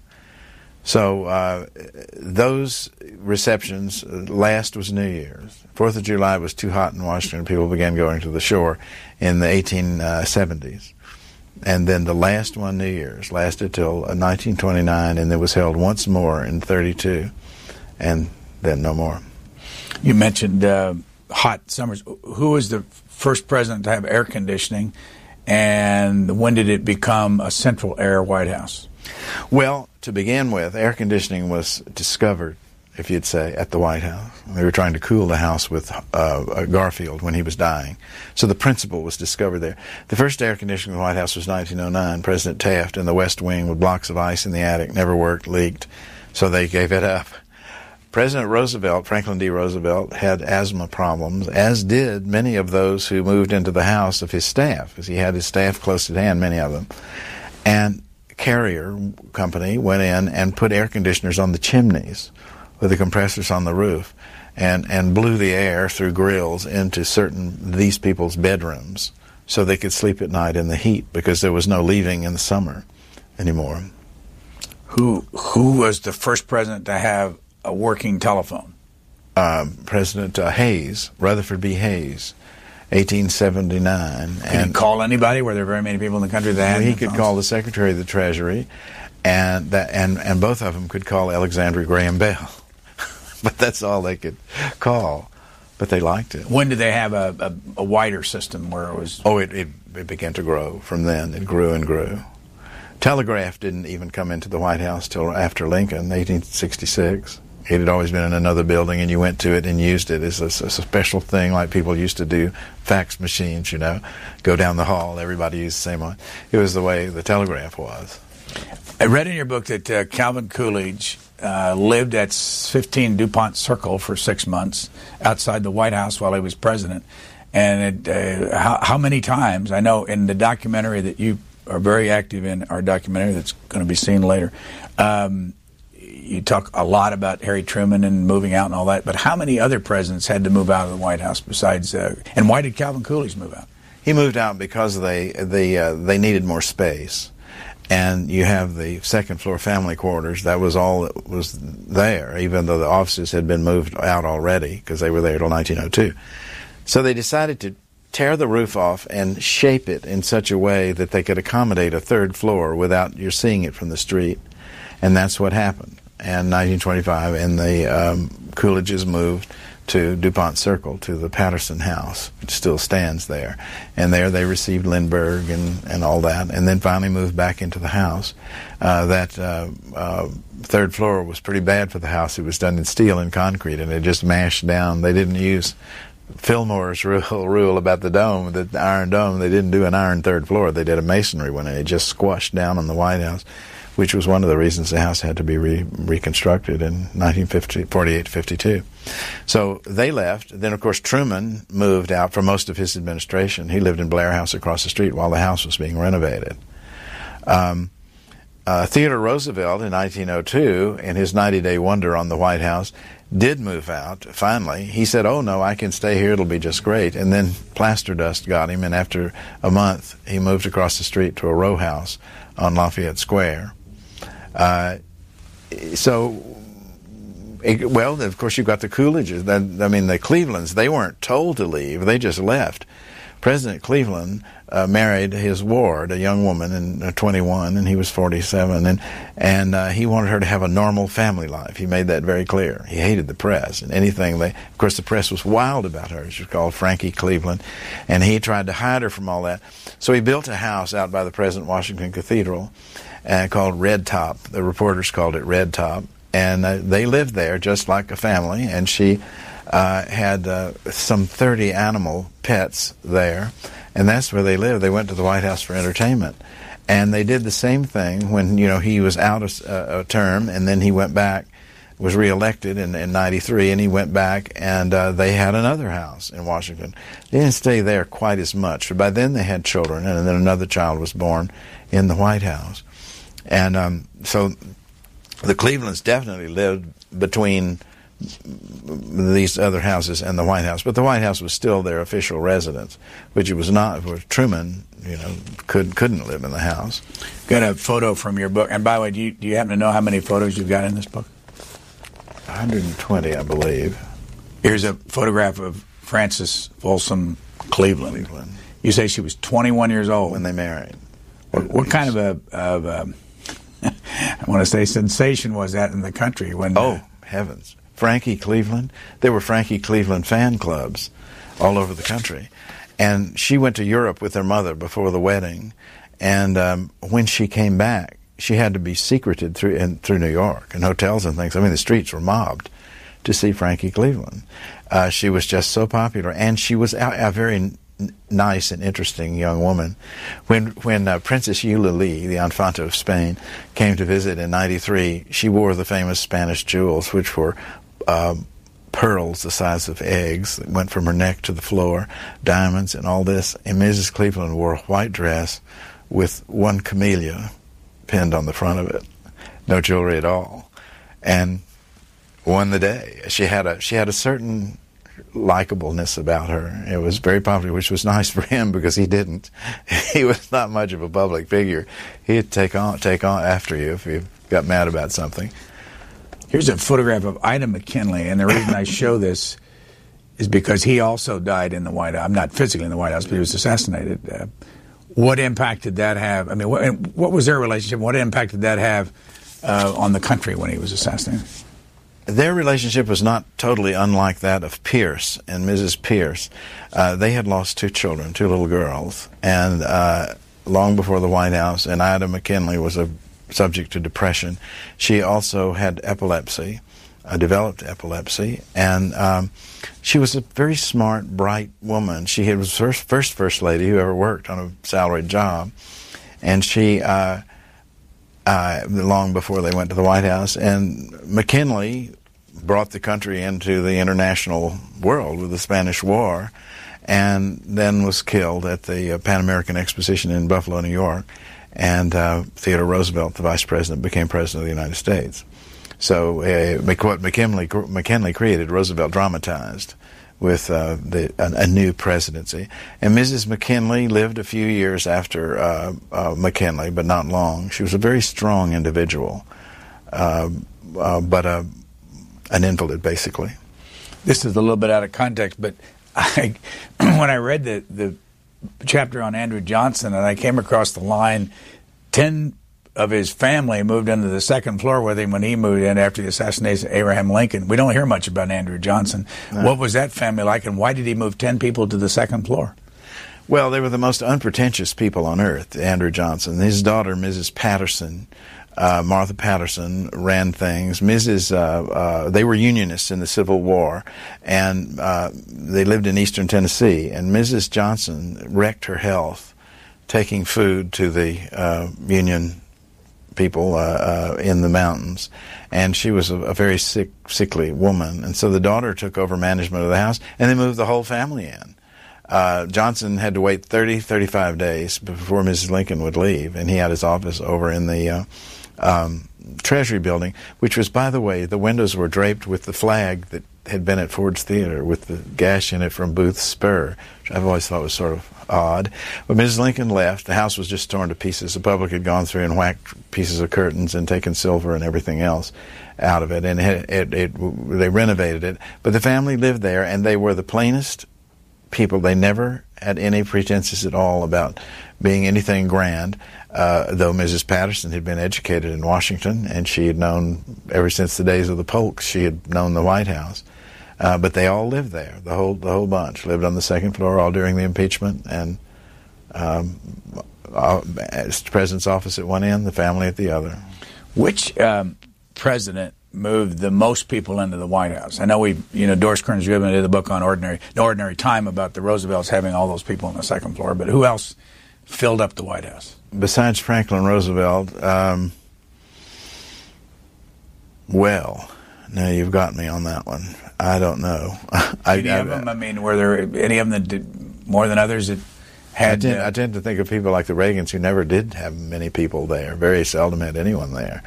So uh, those receptions, uh, last was New Year's. Fourth of July was too hot in Washington. People began going to the shore in the 1870s. And then the last one, New Year's, lasted till 1929, uh, and it was held once more in 32, and then no more. You mentioned uh, hot summers. Who was the first president to have air conditioning, and when did it become a central air White House? Well, to begin with, air conditioning was discovered, if you'd say, at the White House. They were trying to cool the house with uh, Garfield when he was dying. So the principle was discovered there. The first air conditioning in the White House was 1909. President Taft in the West Wing with blocks of ice in the attic, never worked, leaked. So they gave it up. President Roosevelt, Franklin D. Roosevelt, had asthma problems, as did many of those who moved into the house of his staff, because he had his staff close at hand, many of them. And Carrier company went in and put air conditioners on the chimneys with the compressors on the roof and, and blew the air through grills into certain these people's bedrooms so they could sleep at night in the heat because there was no leaving in the summer anymore. Who who was the first president to have a working telephone? Uh, president uh, Hayes, Rutherford B. Hayes. 1879. Could and he call anybody? Were there very many people in the country that had? He could phones? call the Secretary of the Treasury, and that and and both of them could call Alexander Graham Bell, but that's all they could call. But they liked it. When did they have a, a, a wider system where it was? Oh, it, it it began to grow from then. It grew and grew. Telegraph didn't even come into the White House till after Lincoln, 1866. It had always been in another building, and you went to it and used it as a, a special thing, like people used to do fax machines. You know, go down the hall, everybody used the same one. It was the way the telegraph was. I read in your book that uh, Calvin Coolidge uh, lived at 15 DuPont Circle for six months outside the White House while he was president. And it, uh, how, how, many times? I know in the documentary that you are very active in, our documentary that's going to be seen later, um, you talk a lot about Harry Truman and moving out and all that. But how many other presidents had to move out of the White House besides? Uh, and why did Calvin Coolidge move out? He moved out because they they uh, they needed more space and you have the second floor family quarters. That was all that was there, even though the offices had been moved out already because they were there till 1902. So they decided to tear the roof off and shape it in such a way that they could accommodate a third floor without you're seeing it from the street, and that's what happened. And 1925, and the um, Coolidges moved to DuPont Circle, to the Patterson House, which still stands there. And there they received Lindbergh and, and all that, and then finally moved back into the house. Uh, that uh, uh, third floor was pretty bad for the house. It was done in steel and concrete, and it just mashed down. They didn't use Fillmore's rule, rule about the dome, the iron dome. They didn't do an iron third floor. They did a masonry one, and it just squashed down on the White House which was one of the reasons the house had to be re- reconstructed in 1948 52. So they left. Then, of course, Truman moved out for most of his administration. He lived in Blair House across the street while the house was being renovated. Um, uh, Theodore Roosevelt in 1902, in his 90 day wonder on the White House, did move out finally. He said, Oh, no, I can stay here. It'll be just great. And then plaster dust got him, and after a month, he moved across the street to a row house on Lafayette Square. Uh, so, it, well, of course, you've got the Coolidges. I mean, the Clevelands, they weren't told to leave, they just left. President Cleveland uh, married his ward, a young woman, in uh, 21, and he was 47, and and uh, he wanted her to have a normal family life. He made that very clear. He hated the press and anything they. Of course, the press was wild about her. She was called Frankie Cleveland, and he tried to hide her from all that. So he built a house out by the present Washington Cathedral, uh, called Red Top. The reporters called it Red Top, and uh, they lived there just like a family. And she uh, had uh, some 30 animal pets there, and that's where they lived. They went to the White House for entertainment. And they did the same thing when you know he was out a, uh, a term, and then he went back, was reelected in, in '93, and he went back, and uh, they had another house in Washington. They didn't stay there quite as much, but by then they had children, and then another child was born in the White House. And um, so the Clevelands definitely lived between these other houses and the White House, but the White House was still their official residence, which it was not. For Truman, you know, could couldn't live in the house. Got a photo from your book, and by the way, do you, do you happen to know how many photos you've got in this book? 120, I believe. Here's a photograph of Frances Folsom Cleveland. Cleveland. You say she was 21 years old when they married. What, what kind of a, of a I want to say sensation was that in the country when? Oh uh, heavens! Frankie Cleveland. There were Frankie Cleveland fan clubs all over the country, and she went to Europe with her mother before the wedding, and um, when she came back, she had to be secreted through in, through New York and hotels and things. I mean, the streets were mobbed to see Frankie Cleveland. Uh, she was just so popular, and she was a, a very nice and interesting young woman. When when uh, Princess Eulalie, the Infanta of Spain, came to visit in '93, she wore the famous Spanish jewels, which were um, pearls the size of eggs that went from her neck to the floor, diamonds and all this. And Mrs. Cleveland wore a white dress with one camellia pinned on the front of it, no jewelry at all, and won the day. She had a she had a certain likableness about her. It was very popular, which was nice for him because he didn't. He was not much of a public figure. He'd take on take on after you if you got mad about something. Here's a photograph of Ida McKinley, and the reason I show this is because he also died in the White House. I'm not physically in the White House, but he was assassinated. Uh, what impact did that have? I mean, what, what was their relationship? What impact did that have uh, on the country when he was assassinated? their relationship was not totally unlike that of Pierce and Mrs. Pierce. Uh, they had lost two children, two little girls, and uh, long before the White House, and Ida McKinley was a subject to depression. She also had epilepsy. uh, developed epilepsy, and um, she was a very smart, bright woman. She was first first first lady who ever worked on a salaried job, and she. Uh, uh, long before they went to the White House, and McKinley brought the country into the international world with the Spanish War, and then was killed at the uh, Pan American Exposition in Buffalo, New York. And uh, Theodore Roosevelt, the vice president, became president of the United States. So uh, what McKinley, McKinley created, Roosevelt dramatized with uh, the, a, a, new presidency. And Mrs. McKinley lived a few years after uh, uh, McKinley, but not long. She was a very strong individual, uh, uh, but a, an invalid, basically. This is a little bit out of context, but I, when I read the, the chapter on Andrew Johnson and I came across the line 10 of his family moved into the second floor with him when he moved in after the assassination of Abraham Lincoln. We don't hear much about Andrew Johnson. No. What was that family like, and why did he move 10 people to the second floor? Well, they were the most unpretentious people on earth, Andrew Johnson. His daughter, Mrs. Patterson, uh, Martha Patterson ran things. Mrs. Uh, uh, they were Unionists in the Civil War, and uh, they lived in eastern Tennessee. And Mrs. Johnson wrecked her health taking food to the uh, Union people in the mountains, and she was a, a, very sick, sickly woman. And so the daughter took over management of the house, and they moved the whole family in. Uh, Johnson had to wait 30, 35 days before Mrs. Lincoln would leave, and he had his office over in the uh, um, Treasury Building, which was, by the way, the windows were draped with the flag that had been at Ford's Theater with the gash in it from Booth's Spur, which I've always thought was sort of odd. But Mrs. Lincoln left. The house was just torn to pieces. The public had gone through and whacked pieces of curtains and taken silver and everything else out of it, and it, it, it, they renovated it. But the family lived there, and they were the plainest people. They never had any pretenses at all about being anything grand. Uh, though Mrs. Patterson had been educated in Washington, and she had known ever since the days of the Polks, she had known the White House. Uh, but they all lived there. The whole the whole bunch lived on the second floor all during the impeachment, and um, the president's office at one end, the family at the other. Which um, president moved the most people into the White House? I know we, you know, Doris Kearns Goodwin did the book on ordinary, ordinary time about the Roosevelts having all those people on the second floor, but who else filled up the White House besides Franklin Roosevelt? Um, well, now you've got me on that one. I don't know. any I, of them? I mean, were there any of them that did more than others that had? I tend, uh, I tend to think of people like the Reagans who never did have many people there. Very seldom had anyone there.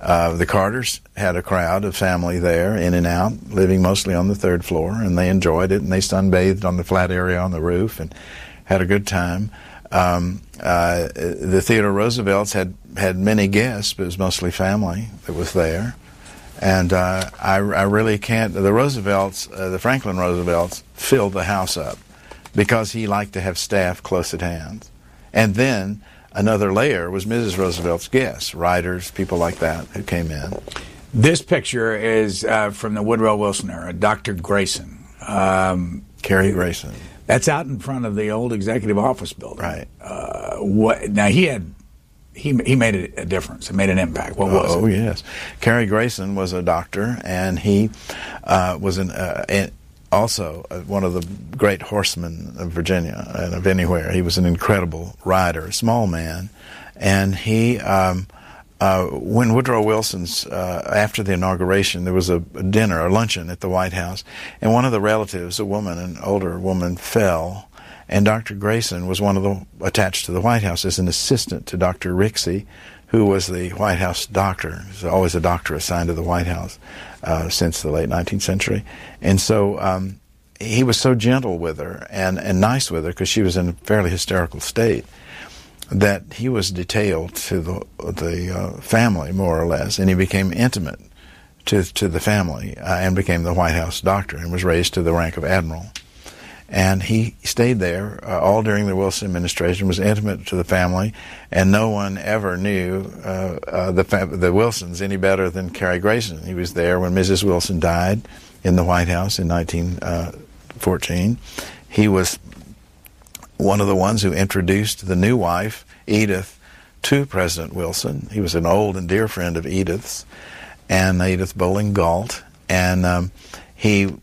Uh, the Carters had a crowd of family there, in and out, living mostly on the third floor, and they enjoyed it. And they sunbathed on the flat area on the roof and had a good time. Um, uh, the Theodore Roosevelts had had many guests, but it was mostly family that was there. And uh, I, I, really can't. The Roosevelts, uh, the Franklin Roosevelts, filled the house up because he liked to have staff close at hand. And then another layer was Mrs. Roosevelt's guests, writers, people like that who came in. This picture is uh, from the Woodrow Wilson era, Dr. Grayson. Um, Cary Grayson. That's out in front of the old executive office building. Right. Uh, what, now, he had he he made a, difference. It made an impact. What was oh, it? Oh, yes, Cary Grayson was a doctor, and he uh, was an, uh, also uh, one of the great horsemen of Virginia and of anywhere. He was an incredible rider, a small man, and he. Um, uh, when Woodrow Wilson's, uh, after the inauguration, there was a, a, dinner, a luncheon at the White House, and one of the relatives, a woman, an older woman, fell and Dr. Grayson was one of the attached to the White House as an assistant to Dr. Rixey, who was the White House doctor. There's always a doctor assigned to the White House uh, since the late 19th century. And so um, he was so gentle with her and, and nice with her because she was in a fairly hysterical state that he was detailed to the, the uh, family, more or less, and he became intimate to, to the family uh, and became the White House doctor and was raised to the rank of admiral. And he stayed there uh, all during the Wilson administration, was intimate to the family, and no one ever knew uh, uh, the, the Wilsons any better than Cary Grayson. He was there when Mrs. Wilson died in the White House in 1914. Uh, he was one of the ones who introduced the new wife, Edith, to President Wilson. He was an old and dear friend of Edith's, and Edith Bolling Galt and um, he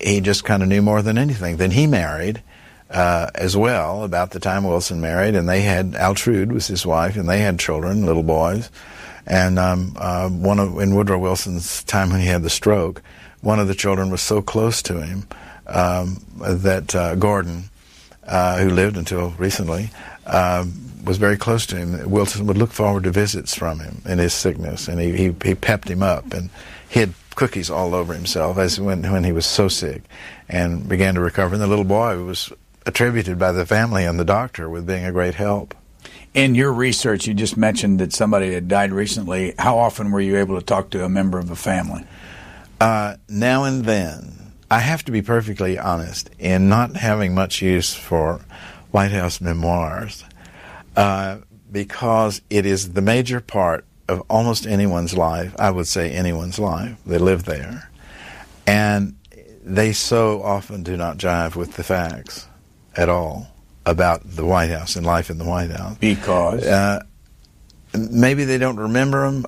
he just kind of knew more than anything. Then he married uh, as well about the time Wilson married, and they had Altrude was his wife, and they had children, little boys. And um, uh, one of in Woodrow Wilson's time when he had the stroke, one of the children was so close to him um, that uh, Gordon, uh, who lived until recently, um, was very close to him. Wilson would look forward to visits from him in his sickness, and he, he, he pepped him up and hid cookies all over himself as when when he was so sick, and began to recover. And the little boy was attributed by the family and the doctor with being a great help. In your research, you just mentioned that somebody had died recently. How often were you able to talk to a member of the family? Uh, now and then. I have to be perfectly honest in not having much use for White House memoirs uh, because it is the major part of almost anyone's life. I would say anyone's life. They live there. And they so often do not jive with the facts at all about the White House and life in the White House. Because? Uh, maybe they don't remember them.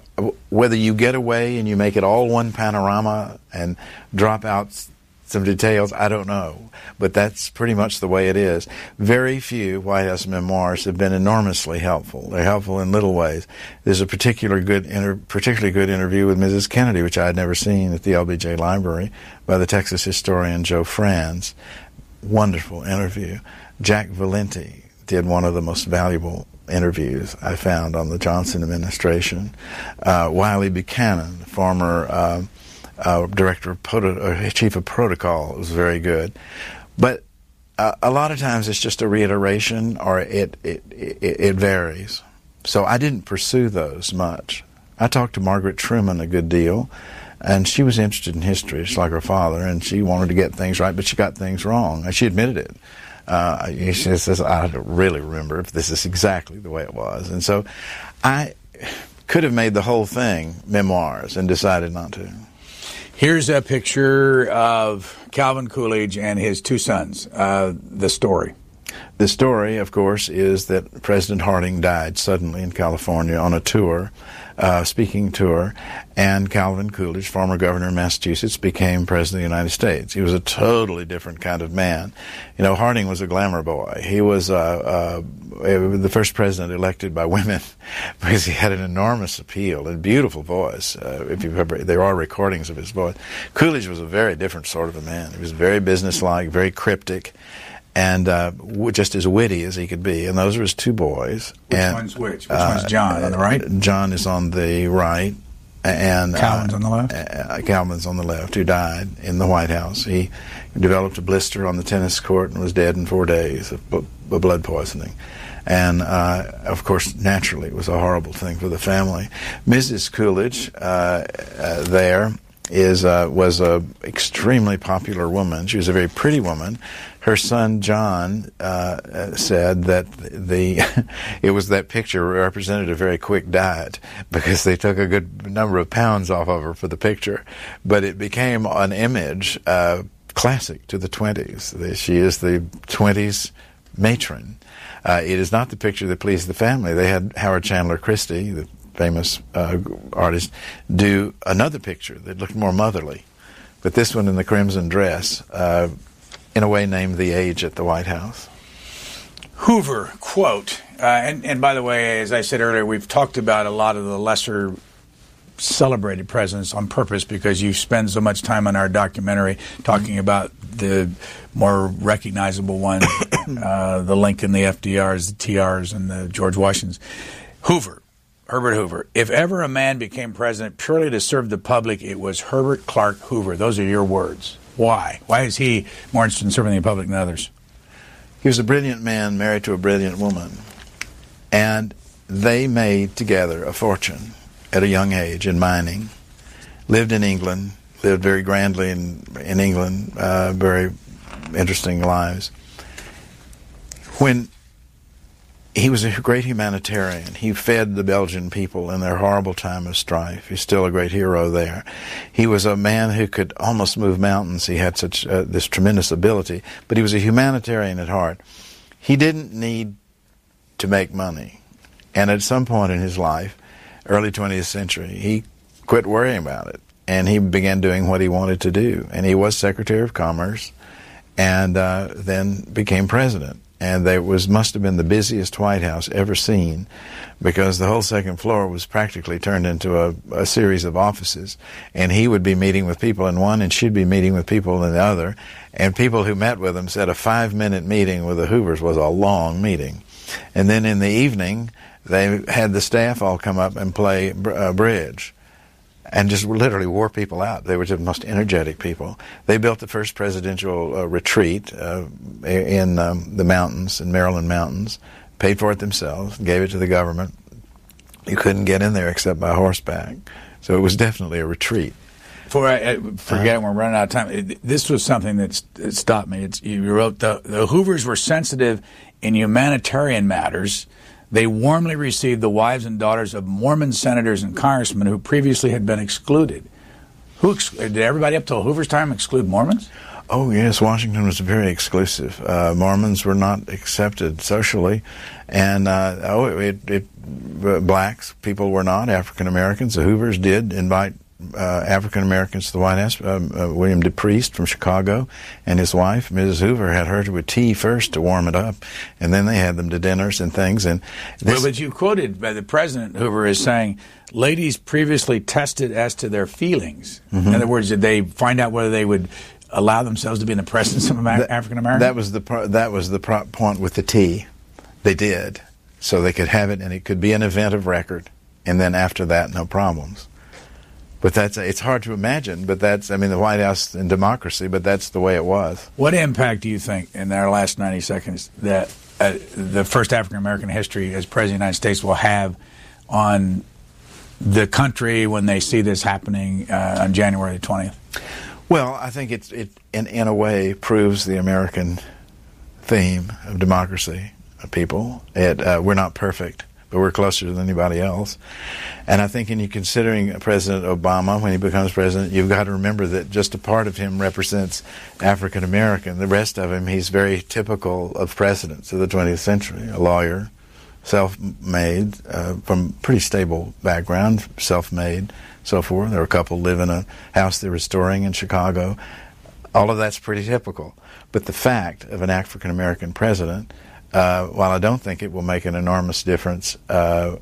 Whether you get away and you make it all one panorama and drop out some details, I don't know. But that's pretty much the way it is. Very few White House memoirs have been enormously helpful. They're helpful in little ways. There's a particular good, inter- particularly good interview with Mrs. Kennedy, which I had never seen at the LBJ Library, by the Texas historian Joe Frantz. Wonderful interview. Jack Valenti did one of the most valuable interviews I found on the Johnson administration. Uh, Wiley Buchanan, former uh, uh, director of proto- chief of protocol was very good. But uh, a lot of times it's just a reiteration or it, it, it, it varies. So I didn't pursue those much. I talked to Margaret Truman a good deal, and she was interested in history, just like her father, and she wanted to get things right, but she got things wrong, and she admitted it. Uh, she says, I don't really remember if this is exactly the way it was. And so I could have made the whole thing memoirs and decided not to. Here's a picture of Calvin Coolidge and his two sons. Uh, the story. The story, of course, is that President Harding died suddenly in California on a tour uh, speaking tour, and Calvin Coolidge, former governor of Massachusetts, became president of the United States. He was a totally different kind of man. You know, Harding was a glamour boy. He was uh, uh, the first president elected by women because he had an enormous appeal and beautiful voice. Uh, if you remember, there are recordings of his voice. Coolidge was a very different sort of a man. He was very businesslike, very cryptic and uh, just as witty as he could be. And those were his two boys. Which and, one's which? Which uh, one's John on the right? John is on the right, and uh, Calvin's on the left. Uh, Calvin's on the left, who died in the White House. He developed a blister on the tennis court and was dead in four days of, blood poisoning. And uh, of course, naturally, it was a horrible thing for the family. Mrs. Coolidge uh, there is was a extremely popular woman. She was a very pretty woman her son John uh, said that the it was that picture represented a very quick diet because they took a good number of pounds off of her for the picture, but it became an image uh, classic to the twenties. She is the twenties matron. Uh, it is not the picture that pleased the family. They had Howard Chandler Christy, the famous uh, artist, do another picture that looked more motherly, but this one in the crimson dress uh, in a way, named the age at the White House. Hoover quote, uh, and, and by the way, as I said earlier, we've talked about a lot of the lesser celebrated presidents on purpose because you spend so much time on our documentary talking about the more recognizable ones, uh, the Lincoln, the FDRs, the TRs, and the George Washingtons. Hoover, Herbert Hoover. If ever a man became president purely to serve the public, it was Herbert Clark Hoover. Those are your words. Why? Why is he more interested in serving the public than others? He was a brilliant man married to a brilliant woman. And they made together a fortune at a young age in mining, lived in England, lived very grandly in, in England, uh, very interesting lives. When he was a great humanitarian. He fed the Belgian people in their horrible time of strife. He's still a great hero there. He was a man who could almost move mountains. He had such uh, this tremendous ability, but he was a humanitarian at heart. He didn't need to make money. And at some point in his life, early 20th century, he quit worrying about it. and he began doing what he wanted to do. And he was Secretary of Commerce, and uh, then became president. And there was must have been the busiest White House ever seen, because the whole second floor was practically turned into a, a series of offices. And he would be meeting with people in one, and she'd be meeting with people in the other. And people who met with him said a five-minute meeting with the Hoovers was a long meeting. And then in the evening, they had the staff all come up and play uh, bridge and just literally wore people out. They were the most energetic people. They built the first presidential uh, retreat uh, in um, the mountains, in Maryland mountains, paid for it themselves, gave it to the government. You couldn't get in there except by horseback. So it was definitely a retreat. Before I forget, we're running out of time. This was something that stopped me. It's, you wrote the, the Hoovers were sensitive in humanitarian matters they warmly received the wives and daughters of Mormon senators and congressmen who previously had been excluded. Who ex- did everybody up till Hoover's time exclude Mormons? Oh yes, Washington was very exclusive. Uh, Mormons were not accepted socially, and uh, oh, it, it, blacks people were not African Americans. The Hoovers did invite uh, African Americans to the White House. Um, uh, William DePriest from Chicago and his wife, Mrs. Hoover, had her with tea first to warm it up, and then they had them to dinners and things. And well, but you quoted by the President Hoover as saying, "Ladies previously tested as to their feelings." Mm-hmm. In other words, did they find out whether they would allow themselves to be in the presence of African Americans? That was the pro- that was the pro- point with the tea. They did, so they could have it, and it could be an event of record, and then after that, no problems. But that's it's hard to imagine. But that's I mean the White House and democracy. But that's the way it was. What impact do you think in our last ninety seconds that uh, the first African American history as president of the United States will have on the country when they see this happening uh, on January the twentieth? Well, I think it's it in in a way proves the American theme of democracy of people. It uh, we're not perfect but we're closer than anybody else. And I think in you considering President Obama when he becomes president, you've got to remember that just a part of him represents African American. The rest of him, he's very typical of presidents of the 20th century. A lawyer, self-made, uh, from pretty stable background, self-made, so forth. There were a couple live in a house they're restoring in Chicago. All of that's pretty typical. But the fact of an African American president uh, while I don't think it will make an enormous difference, uh,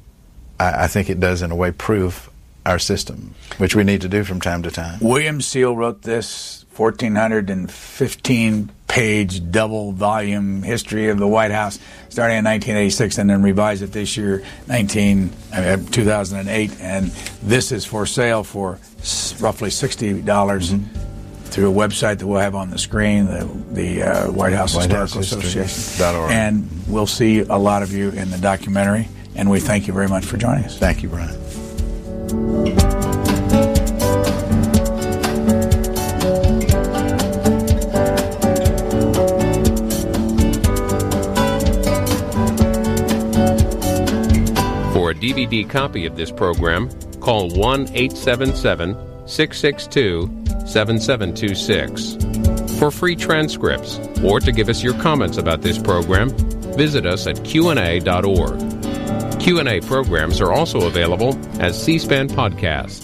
I, I, think it does in a way prove our system, which we need to do from time to time. William Seale wrote this 1,415 page double volume history of the White House starting in 1986 and then revised it this year, 19, uh, 2008. And this is for sale for roughly 60. dollars mm-hmm through a website that we'll have on the screen, the, the uh, White House White Historical House Association. And we'll see a lot of you in the documentary. And we thank you very much for joining us. Thank you, Brian. For a DVD copy of this program, call 1 877 662 7726. For free transcripts or to give us your comments about this program, visit us at qna.org. Q&A programs are also available as C-SPAN podcasts.